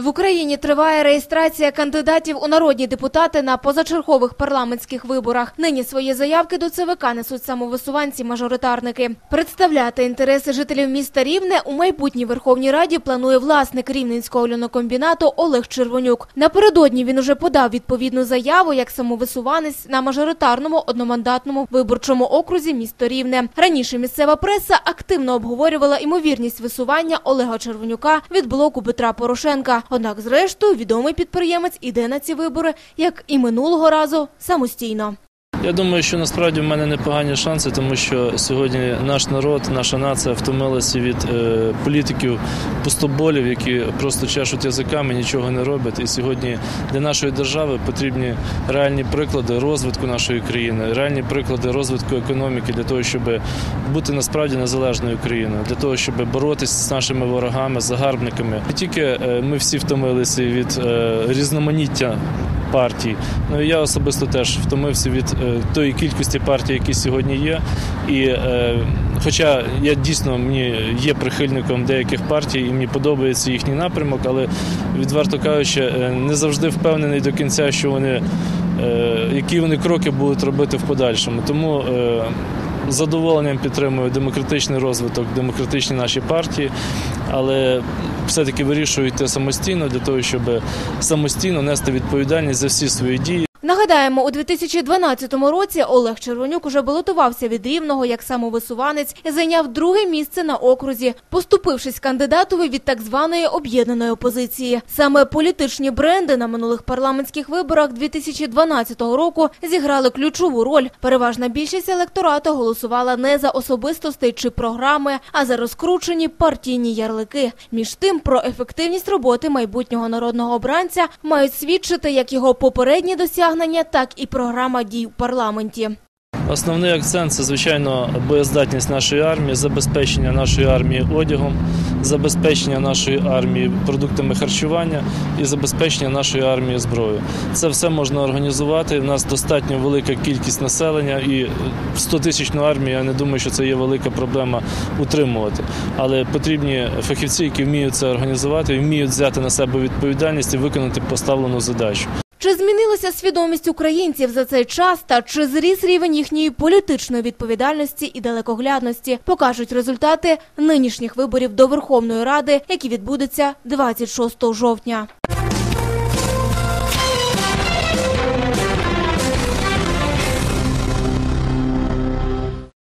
В Україні триває реєстрація кандидатів у народні депутати на позачергових парламентських виборах. Нині свої заявки до ЦВК несуть самовисуванці-мажоритарники. Представляти інтереси жителів міста Рівне у майбутній Верховній Раді планує власник рівненського льонокомбінату Олег Червонюк. Напередодні він уже подав відповідну заяву як самовисуванець на мажоритарному одномандатному виборчому окрузі місто Рівне. Раніше місцева преса активно обговорювала імовірність висування Олега Червонюка від блоку Петра Порошенка. Однак, зрештою, відомий підприємець іде на ці вибори, як і минулого разу, самостійно. Я думаю, що насправді в мене непогані шанси, тому що сьогодні наш народ, наша нація втомилася від е, політиків пустоболів, які просто чешуть язиками, нічого не роблять. І сьогодні для нашої держави потрібні реальні приклади розвитку нашої країни, реальні приклади розвитку економіки для того, щоб бути насправді незалежною країною, для того, щоб боротися з нашими ворогами, загарбниками. Не тільки е, ми всі втомилися від е, різноманіття партій. Ну я особисто теж втомився від е, тої кількості партій, які сьогодні є. І е, хоча я дійсно мені є прихильником деяких партій, і мені подобається їхній напрямок, але відверто кажучи, е, не завжди впевнений до кінця, що вони які вони кроки будуть робити в подальшому. Тому задоволенням підтримую демократичний розвиток, демократичні наші партії, але все-таки вирішую йти самостійно для того, щоб самостійно нести відповідальність за всі свої дії. Нагадаємо, у 2012 році Олег Червонюк уже балотувався від Рівного як самовисуванець і зайняв друге місце на окрузі, поступившись кандидатові від так званої об'єднаної опозиції. Саме політичні бренди на минулих парламентських виборах 2012 року зіграли ключову роль. Переважна більшість електорату голосувала не за особистостей чи програми, а за розкручені партійні ярлики. Між тим, про ефективність роботи майбутнього народного обранця мають свідчити як його попередні досягнення, так і програма дій в парламенті. Основний акцент це звичайно боєздатність нашої армії, забезпечення нашої армії одягом, забезпечення нашої армії продуктами харчування і забезпечення нашої армії зброєю. Це все можна організувати. У нас достатньо велика кількість населення і 100 тисячну армію. Я не думаю, що це є велика проблема утримувати. Але потрібні фахівці, які вміють це організувати, вміють взяти на себе відповідальність і виконати поставлену задачу. Чи змінилася свідомість українців за цей час та чи зріс рівень їхньої політичної відповідальності і далекоглядності, покажуть результати нинішніх виборів до Верховної Ради, які відбудуться 26 жовтня.